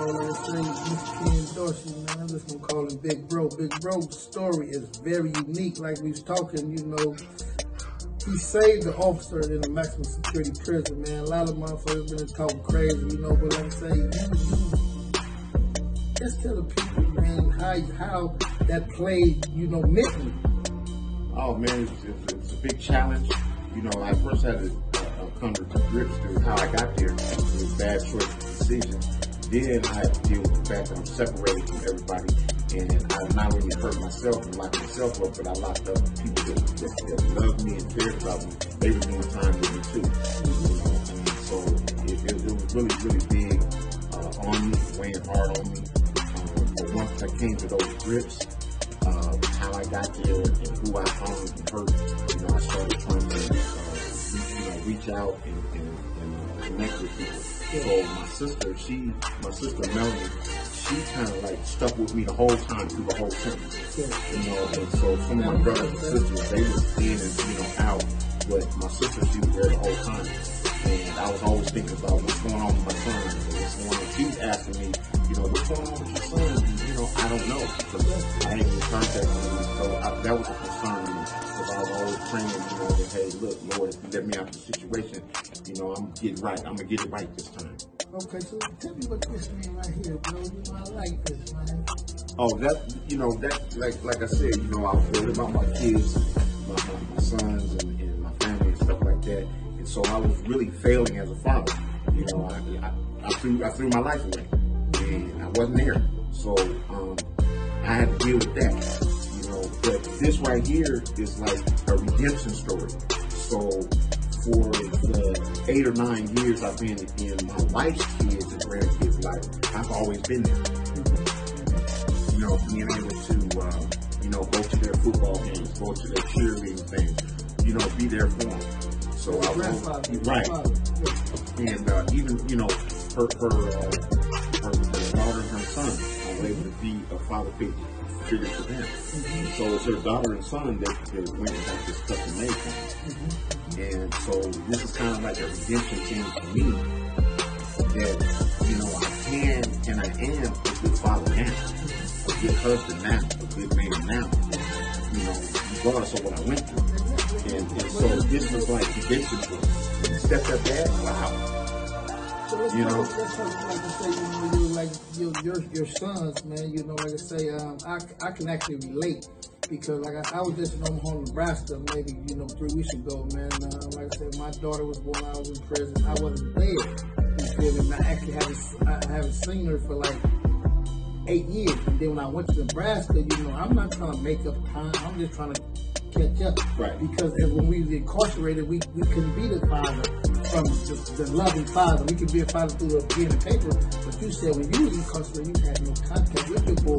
know, like I say, Mr. Ken Dorsey, man, I'm just gonna call him Big Bro. Big Bro's story is very unique. Like we was talking, you know, he saved the officer in a maximum security prison, man. A lot of motherfuckers been talking crazy, you know, but like I say, you, you just tell the people, man, how how that played, you know, mentally. Oh man, it's, it's, it's a big challenge. You know, I first had to come to grips with how I got there. Was bad choice of decision. Then I had to deal with the fact that I'm separated from everybody, and I not only hurt myself and locked myself up, but I locked up people that, that, that loved me and cared about me. They were doing time with me too. You know, so it, it, it was really, really big uh, on me, weighing hard on me. Um, but once I came to those grips, uh, how I got there and who I harmed and hurt, out and, and, and connect with people. So my sister, she, my sister Melanie, she kind of like stuck with me the whole time through the whole sentence. You know, and so some of my brothers and sisters, they was in and, you know, out, but my sister, she was there the whole time. And I was always thinking about what's going on with my son, and what's going on. She was asking me, you know, what's going on with your son? And, you know, I don't know because I ain't in contact with him. So I, that was a concern because I was always praying, you know, that hey, look, Lord, if you let me out of the situation, you know, I'm getting right. I'm gonna get it right this time. Okay, so tell me what this man right here, bro. You know, I like this, man. Oh, that you know that like like I said, you know, I was worried about my kids, my, my, my sons, and, and my family and stuff like that. And so I was really failing as a father. You know, I, I, I threw I threw my life away, and I wasn't there. So um, I had to deal with that. But this right here is like a redemption story. So for the eight or nine years I've been in my wife's kids and grandkids' life, I've always been there you know, being able to, uh, you know, go to their football games, go to their cheerleading things, you know, be there for them. So I was, Grandfather, right, and uh, even you know, her her, uh, was able to be a father figure figure for them. So it's her daughter and son that, that went and got this custom made for me. And so this is kind of like a redemption thing for me that, you know, I can and I am a good father now, a good husband now, a good man now, you know, regardless of what I went through. And, and so this was like redemption for me. Step that back, wow. You know? Like your your your sons, man. You know, like I say, um, I I can actually relate because like I, I was just in Omaha, Nebraska, maybe you know three weeks ago, man. Uh, like I said, my daughter was born. I was in prison. I wasn't there. You feel me? I actually haven't I haven't seen her for like eight years. And then when I went to Nebraska, you know, I'm not trying to make up time. I'm just trying to catch up. Right. Because when we was incarcerated, we, we couldn't be the father from the, the loving father. We could be a father through a pen and paper. But you said when you was incarcerated, you had no contact with your boy.